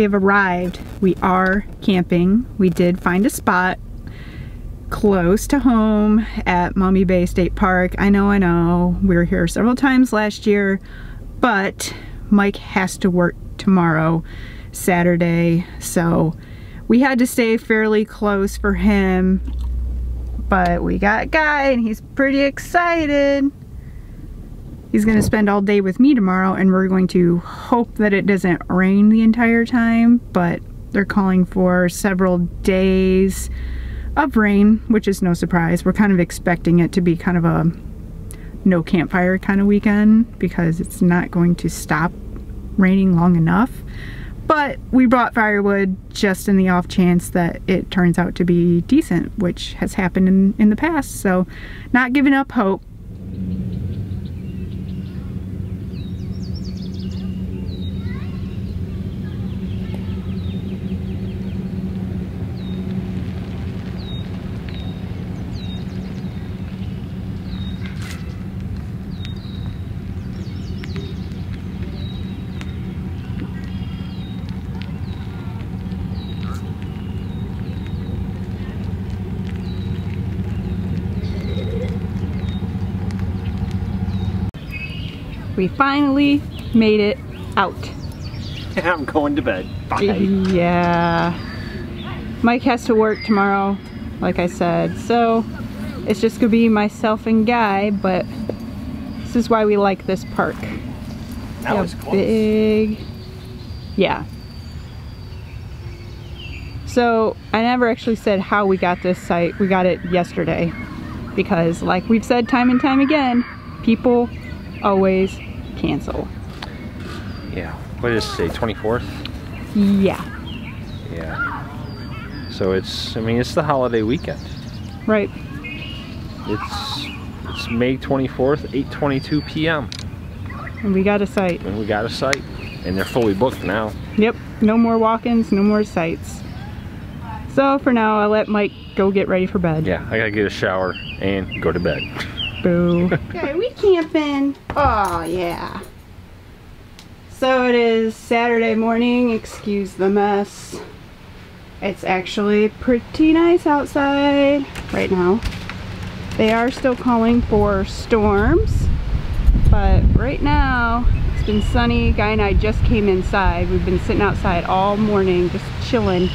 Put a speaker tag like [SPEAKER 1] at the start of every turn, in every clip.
[SPEAKER 1] we have arrived. We are camping. We did find a spot close to home at Maumee Bay State Park. I know, I know, we were here several times last year, but Mike has to work tomorrow, Saturday, so we had to stay fairly close for him, but we got Guy and he's pretty excited. He's gonna spend all day with me tomorrow and we're going to hope that it doesn't rain the entire time, but they're calling for several days of rain, which is no surprise. We're kind of expecting it to be kind of a no campfire kind of weekend because it's not going to stop raining long enough. But we brought firewood just in the off chance that it turns out to be decent, which has happened in, in the past. So not giving up hope. We finally made it out.
[SPEAKER 2] I'm going to bed. Bye.
[SPEAKER 1] Yeah. Mike has to work tomorrow, like I said. So it's just gonna be myself and Guy, but this is why we like this park.
[SPEAKER 2] That
[SPEAKER 1] Yeah,
[SPEAKER 2] was close.
[SPEAKER 1] Big. Yeah. So I never actually said how we got this site. We got it yesterday because like we've said time and time again, people always cancel.
[SPEAKER 2] Yeah. What did it say? 24th?
[SPEAKER 1] Yeah,
[SPEAKER 2] Yeah. So it's, I mean, it's the holiday weekend.
[SPEAKER 1] right.
[SPEAKER 2] It's it's May 24th, 8:22 p.m.
[SPEAKER 1] And we got a site.
[SPEAKER 2] and we got a site, and they're fully booked now.
[SPEAKER 1] Yep, no more walk-ins, no more sites. So for now, I'll let Mike go get ready for bed.
[SPEAKER 2] Yeah, I gotta get a shower and go to bed.
[SPEAKER 1] Boo. okay, we camping. Oh, yeah. So it is Saturday morning, excuse the mess. It's actually pretty nice outside right now. They are still calling for storms, but right now it's been sunny. Guy and I just came inside. We've been sitting outside all morning, just chilling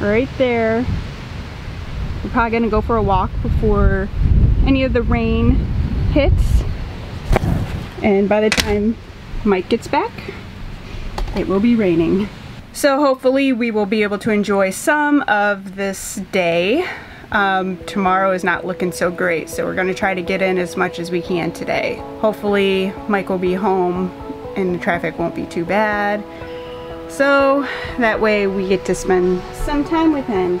[SPEAKER 1] right there. We're probably gonna go for a walk before any of the rain hits. And by the time Mike gets back, it will be raining. So hopefully we will be able to enjoy some of this day. Um, tomorrow is not looking so great, so we're gonna try to get in as much as we can today. Hopefully Mike will be home and the traffic won't be too bad. So that way we get to spend some time with him.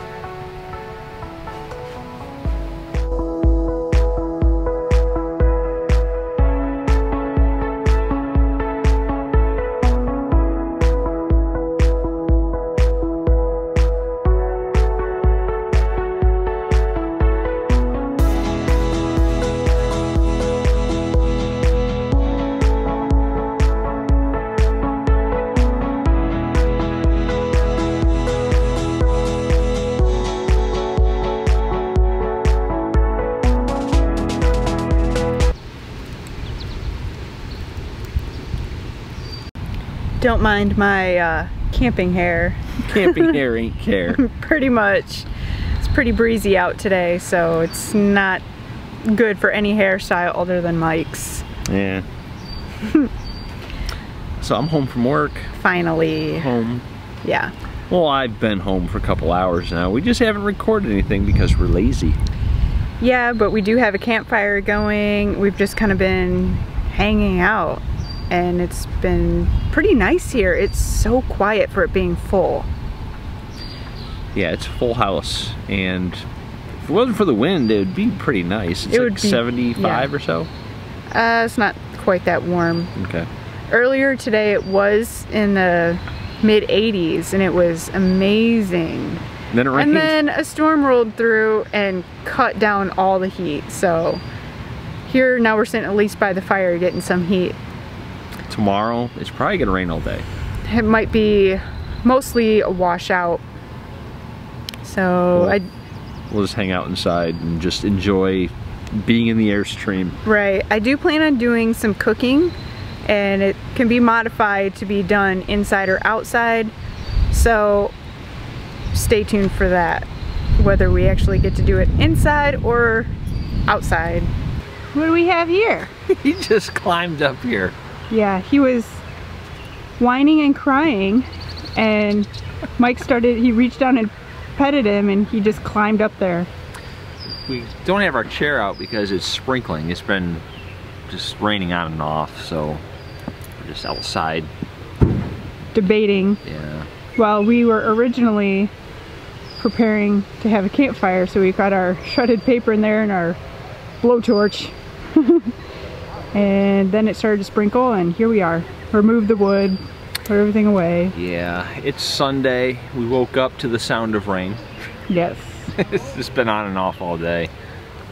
[SPEAKER 1] Don't mind my uh, camping hair.
[SPEAKER 2] Camping here ain't care.
[SPEAKER 1] pretty much. It's pretty breezy out today, so it's not good for any hairstyle other than Mike's.
[SPEAKER 2] Yeah. so I'm home from work.
[SPEAKER 1] Finally.
[SPEAKER 2] Home.
[SPEAKER 1] Yeah.
[SPEAKER 2] Well, I've been home for a couple hours now. We just haven't recorded anything because we're lazy.
[SPEAKER 1] Yeah, but we do have a campfire going. We've just kind of been hanging out and it's been pretty nice here. It's so quiet for it being full.
[SPEAKER 2] Yeah, it's a full house, and if it wasn't for the wind, it would be pretty nice. It's
[SPEAKER 1] It
[SPEAKER 2] like
[SPEAKER 1] be-
[SPEAKER 2] 75
[SPEAKER 1] yeah.
[SPEAKER 2] or so.
[SPEAKER 1] Uh, it's not quite that warm.
[SPEAKER 2] Okay.
[SPEAKER 1] Earlier today it was in the mid 80s and it was amazing.
[SPEAKER 2] Then it rained.
[SPEAKER 1] And then a storm rolled through and cut down all the heat. So here now we're sitting at least by the fire getting some heat.
[SPEAKER 2] Tomorrow, it's probably gonna rain all day.
[SPEAKER 1] It might be mostly a washout. So
[SPEAKER 2] Cool.
[SPEAKER 1] I
[SPEAKER 2] We'll just hang out inside and just enjoy being in the airstream.
[SPEAKER 1] right. I do plan on doing some cooking and it can be modified to be done inside or outside. So stay tuned for that. Whether we actually get to do it inside or outside. What do we have here?
[SPEAKER 2] he just climbed up here.
[SPEAKER 1] Yeah, he was whining and crying and Mike started, he reached down and petted him and he just climbed up there.
[SPEAKER 2] We don't have our chair out because it's sprinkling. It's been just raining on and off, so we're just outside.
[SPEAKER 1] debating
[SPEAKER 2] Yeah.
[SPEAKER 1] while we were originally preparing to have a campfire so we got our shredded paper in there and our blowtorch and then it started to sprinkle and here we are remove the wood put everything away
[SPEAKER 2] Yeah, it's Sunday. We woke up to the sound of rain.
[SPEAKER 1] yes
[SPEAKER 2] it's just been on and off all day.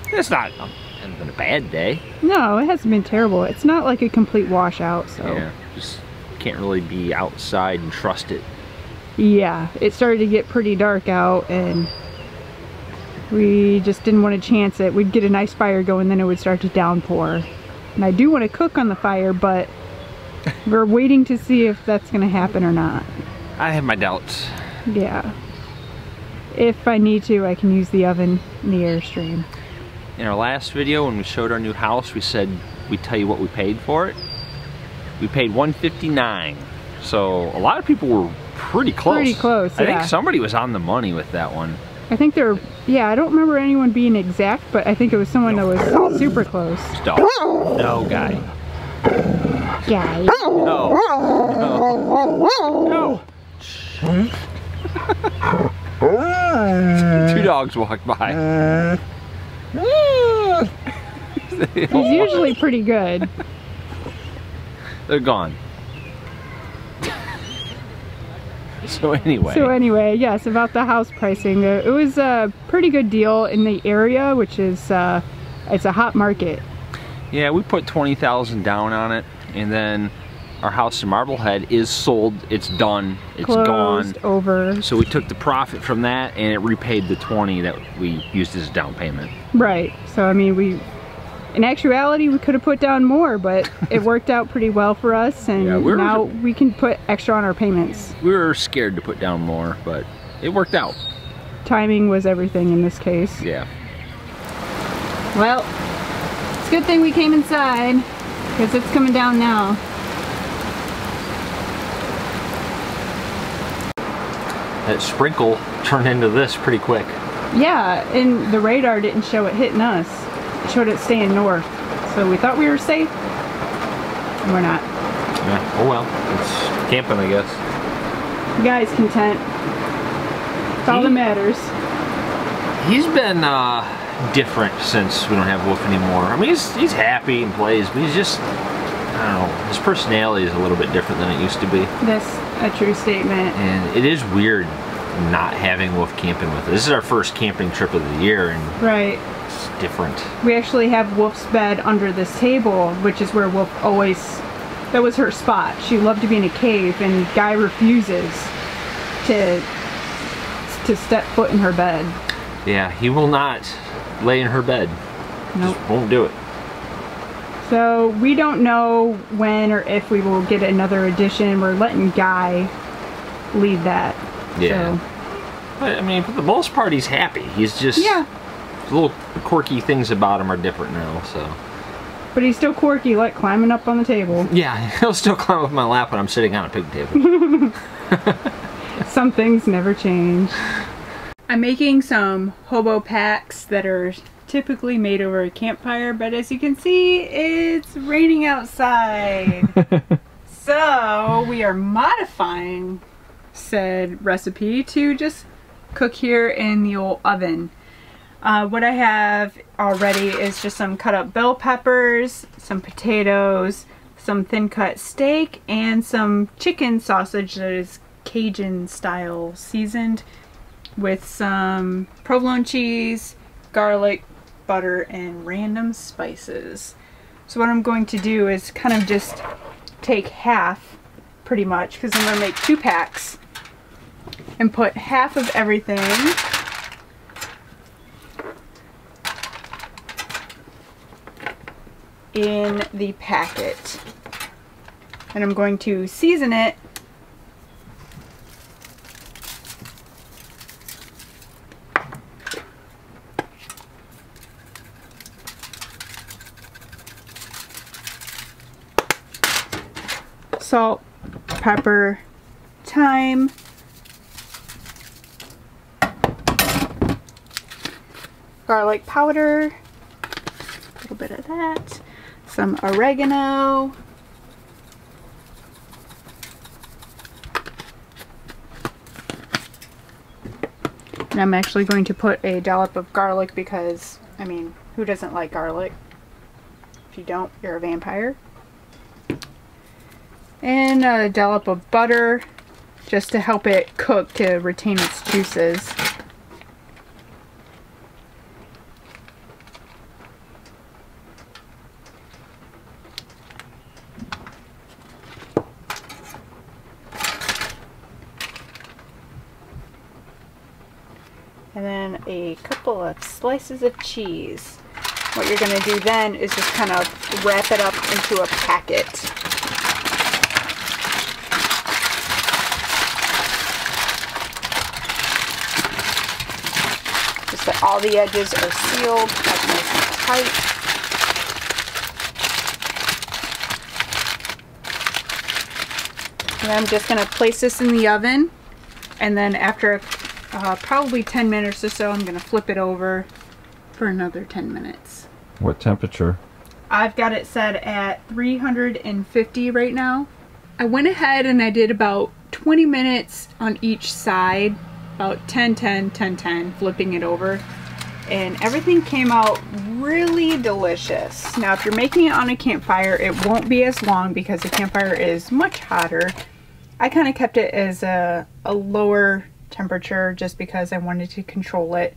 [SPEAKER 2] It's not um, hasn't been a bad day.
[SPEAKER 1] no it hasn't been terrible it's not like a complete washout so
[SPEAKER 2] Yeah, just can't really be outside and trust it.
[SPEAKER 1] yeah it started to get pretty dark out and we just didn't want to chance it we'd get a nice fire going then it would start to downpour and I do want to cook on the fire but we're waiting to see if that's going to happen or not
[SPEAKER 2] I have my doubts.
[SPEAKER 1] yeah if I need to I can use the oven in the airstream
[SPEAKER 2] In our last video, when we showed our new house, we said we'd tell you what we paid for it. We paid 159. So a lot of people were pretty close.
[SPEAKER 1] Pretty close,
[SPEAKER 2] I
[SPEAKER 1] yeah.
[SPEAKER 2] think somebody was on the money with that one.
[SPEAKER 1] I think they're yeah I don't remember anyone being exact but I think it was someone that was super close
[SPEAKER 2] Stop. No, guy.
[SPEAKER 1] guy
[SPEAKER 2] No. No. Two dogs walked by.
[SPEAKER 1] he's usually pretty good
[SPEAKER 2] They're gone. so anyway.
[SPEAKER 1] So anyway, yes, about the house pricing. Uh, it was a pretty good deal in the area, which is uh, it's a hot market.
[SPEAKER 2] Yeah, we put 20,000 down on it and then our house in Marblehead is sold. It's done. It's
[SPEAKER 1] Closed
[SPEAKER 2] gone.
[SPEAKER 1] over.
[SPEAKER 2] So we took the profit from that and it repaid the 20 that we used as a down payment.
[SPEAKER 1] Right. So I mean, we in actuality we could have put down more, but it worked out pretty well for us, and
[SPEAKER 2] Yeah, we were-
[SPEAKER 1] now we can put extra on our payments.
[SPEAKER 2] We were scared to put down more, but it worked out.
[SPEAKER 1] Timing was everything in this case.
[SPEAKER 2] Yeah.
[SPEAKER 1] Well, it's a good thing we came inside because it's coming down now.
[SPEAKER 2] That sprinkle turned into this pretty quick.
[SPEAKER 1] Yeah, and the radar didn't show it hitting us. It showed it staying north. So we thought we were safe. We're not.
[SPEAKER 2] Yeah. Oh well. It's camping, I guess.
[SPEAKER 1] The guy's content. That's all that matters.
[SPEAKER 2] He's been uh, different since we don't have Woof anymore. I mean, he's, he's happy and plays, but he's just, I don't know, his personality is a little bit different than it used to be.
[SPEAKER 1] That's a true statement.
[SPEAKER 2] And it is weird not having Woof camping with us. This is our first camping trip of the year, and
[SPEAKER 1] Right.
[SPEAKER 2] It's different.
[SPEAKER 1] We actually have Woof's bed under this table, which is where Wolf always, that was her spot. She loved to be in a cave, and Guy refuses to to step foot in her bed.
[SPEAKER 2] Yeah, he will not lay in her bed.
[SPEAKER 1] Nope.
[SPEAKER 2] Just won't do it.
[SPEAKER 1] So we don't know when or if we will get another edition. We're letting Guy lead that.
[SPEAKER 2] Yeah.
[SPEAKER 1] So,
[SPEAKER 2] But I mean, for the most part, he's happy. He's just
[SPEAKER 1] yeah.
[SPEAKER 2] Little quirky things about him are different now. So
[SPEAKER 1] But he's still quirky, like climbing up on the table.
[SPEAKER 2] yeah, he'll still climb up my lap when I'm sitting on a pig table.
[SPEAKER 1] Some things never change. I'm making some hobo packs that are typically made over a campfire, but as you can see, it's raining outside. so we are modifying said recipe to just cook here in the old oven. Uh, what I have already is just some cut up bell peppers, some potatoes, some thin cut steak, and some chicken sausage that is Cajun style seasoned with some provolone cheese, garlic, butter, and random spices. So what I'm going to do is kind of just take half pretty much because I'm going to make two packs and put half of everything in the packet. And I'm going to season it. Salt, pepper, thyme, garlic powder, a little bit of that, some oregano, and I'm actually going to put a dollop of garlic because, I mean, who doesn't like garlic? If you don't, you're a vampire and a dollop of butter just to help it cook to retain its juices. And then a couple of slices of cheese. What you're going to do then is just kind of wrap it up into a packet. Just that all the edges are sealed, nice and tight. And I'm just going to place this in the oven and then after uh, probably 10 minutes or so I'm going to flip it over for another 10 minutes.
[SPEAKER 2] What temperature?
[SPEAKER 1] I've got it set at 350 right now. I went ahead and I did about 20 minutes on each side about 10 10 10 10 flipping it over and everything came out really delicious now if you're making it on a campfire it won't be as long because the campfire is much hotter I kind of kept it as a, a lower temperature just because I wanted to control it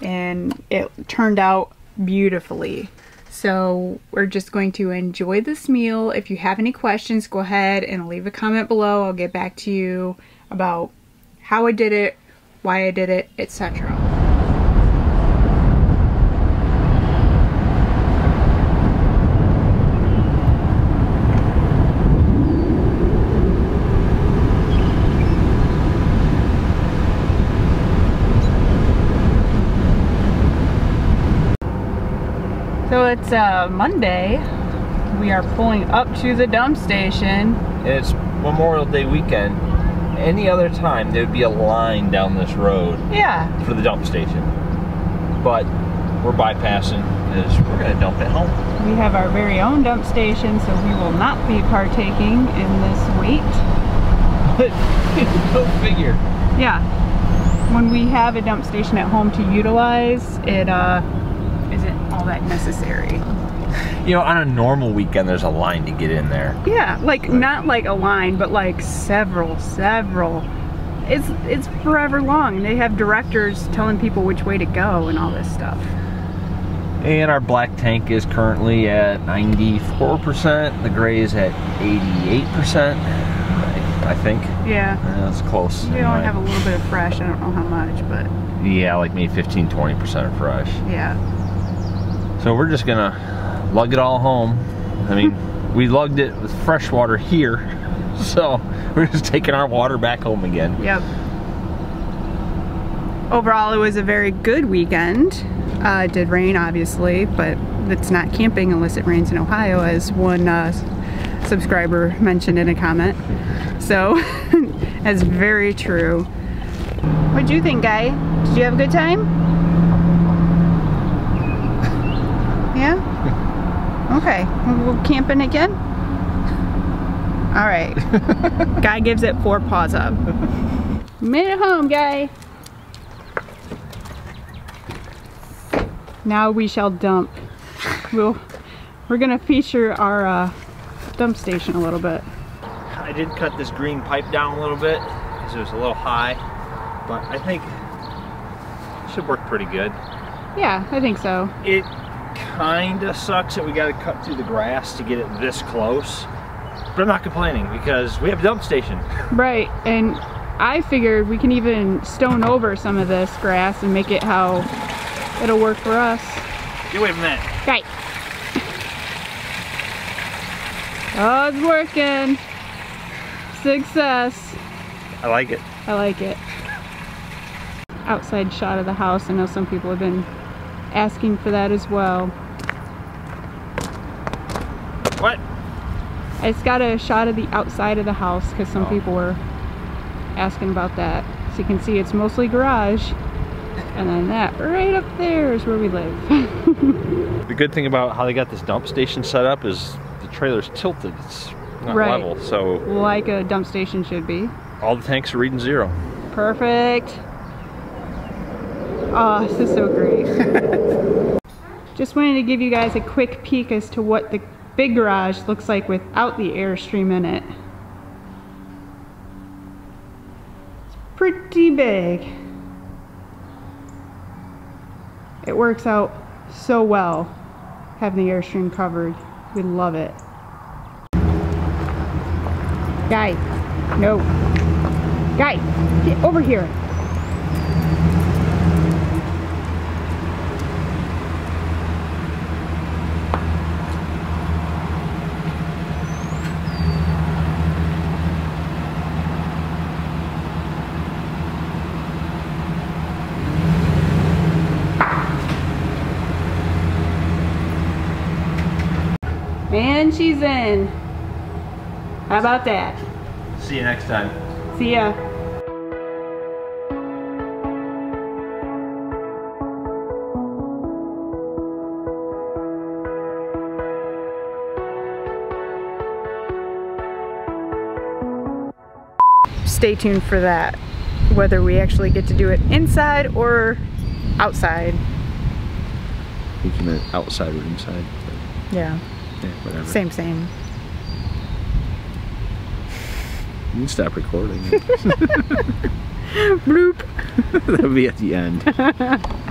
[SPEAKER 1] and it turned out beautifully so we're just going to enjoy this meal. If you have any questions, go ahead and leave a comment below. I'll get back to you about how I did it, why I did it, etc. So it's uh, Monday. We are pulling up to the dump station.
[SPEAKER 2] It's Memorial Day weekend. Any other time there would be a line down this road
[SPEAKER 1] yeah.
[SPEAKER 2] for the dump station. But we're bypassing because we're going to dump it home.
[SPEAKER 1] We have our very own dump station so we will not be partaking in this wait.
[SPEAKER 2] But go figure.
[SPEAKER 1] Yeah. When we have a dump station at home to utilize it uh isn't all that necessary
[SPEAKER 2] you know, on a normal weekend, there's a line to get in there.
[SPEAKER 1] Yeah, like not like a line, but like several, several. It's it's forever long. They have directors telling people which way to go and all this stuff.
[SPEAKER 2] And our black tank is currently at 94%. The gray is at 88%, I think. Yeah. that's close.
[SPEAKER 1] We anyway. only have a little bit of fresh. I don't know how much, but.
[SPEAKER 2] Yeah, like maybe 15, 20% of fresh.
[SPEAKER 1] Yeah.
[SPEAKER 2] So we're just gonna lug it all home. I mean, we lugged it with fresh water here, so we're just taking our water back home again.
[SPEAKER 1] Yep. Overall, it was a very good weekend. Uh, it did rain, obviously, but it's not camping unless it rains in Ohio, as one uh, subscriber mentioned in a comment. So, that's very true. What'd you think, Guy? Did you have a good time? Yeah? Okay, we'll go camping again? All right. guy gives it four paws up. Made it home, guy. Now we shall dump. We'll, we're gonna feature our uh, dump station a little bit.
[SPEAKER 2] I did cut this green pipe down a little bit because it was a little high, but I think it should work pretty good.
[SPEAKER 1] Yeah, I think so.
[SPEAKER 2] It kind of sucks that we got to cut through the grass to get it this close. But I'm not complaining because we have a dump station.
[SPEAKER 1] Right, and I figured we can even stone over some of this grass and make it how it'll work for us.
[SPEAKER 2] Get away from that.
[SPEAKER 1] Right. Oh, it's working. Success.
[SPEAKER 2] I like it.
[SPEAKER 1] I like it. Outside shot of the house. I know some people have been asking for that as well.
[SPEAKER 2] What?
[SPEAKER 1] It's got a shot of the outside of the house because some
[SPEAKER 2] Oh.
[SPEAKER 1] people were asking about that. So you can see it's mostly garage. And then that right up there is where we live.
[SPEAKER 2] The good thing about how they got this dump station set up is the trailer's tilted. It's not
[SPEAKER 1] Right.
[SPEAKER 2] level, so
[SPEAKER 1] like a dump station should be.
[SPEAKER 2] all the tanks are reading zero.
[SPEAKER 1] Perfect. Oh, this is so great. Just wanted to give you guys a quick peek as to what the big garage looks like without the Airstream in it. It's pretty big. It works out so well having the Airstream covered. We love it. Guy, no. Guy, get over here. And she's in. How about that?
[SPEAKER 2] See you next time.
[SPEAKER 1] See ya. Stay tuned for that, whether we actually get to do it inside or outside.
[SPEAKER 2] You can meant outside or inside.
[SPEAKER 1] Yeah,
[SPEAKER 2] Yeah, whatever.
[SPEAKER 1] same, same.
[SPEAKER 2] You can stop recording.
[SPEAKER 1] Bloop.
[SPEAKER 2] That'll be at the end.